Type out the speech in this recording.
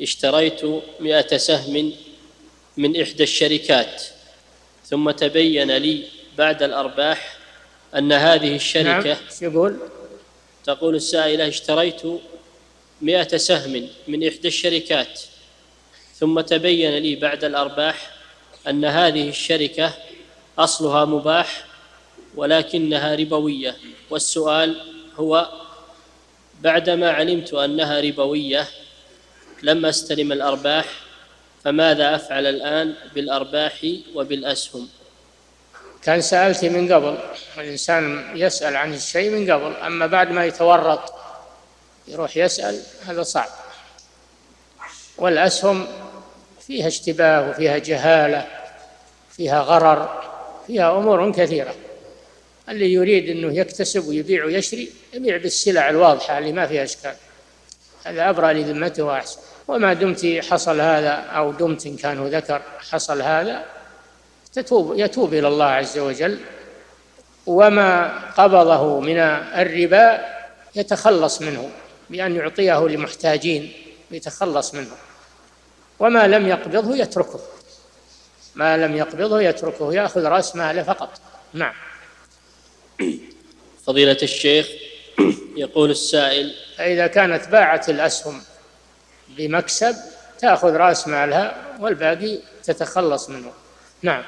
اشتريت مئة سهم من إحدى الشركات ثم تبين لي بعد الأرباح أن هذه الشركة نعم. يقول تقول السائلة اشتريت مئة سهم من إحدى الشركات ثم تبين لي بعد الأرباح أن هذه الشركة أصلها مباح ولكنها ربوية والسؤال هو بعدما علمت أنها ربوية لم أستلم الأرباح فماذا أفعل الآن بالأرباح وبالأسهم؟ كان سألت من قبل الإنسان يسأل عن الشيء من قبل أما بعد ما يتورط يروح يسأل هذا صعب. والأسهم فيها اشتباه وفيها جهالة فيها غرر فيها أمور كثيرة. اللي يريد أنه يكتسب ويبيع ويشري يبيع بالسلع الواضحة اللي ما فيها إشكال. أبرأ لذمته وأحسن. وما دمت حصل هذا أو دمت إن كان ذكر حصل هذا تتوب يتوب إلى الله عز وجل. وما قبضه من الربا يتخلص منه بأن يعطيه لمحتاجين يتخلص منه. وما لم يقبضه يتركه. ما لم يقبضه يتركه يأخذ رأس ماله فقط. نعم. فضيلة الشيخ يقول السائل فإذا كانت باعت الأسهم بمكسب تأخذ رأس مالها والباقي تتخلص منه. نعم.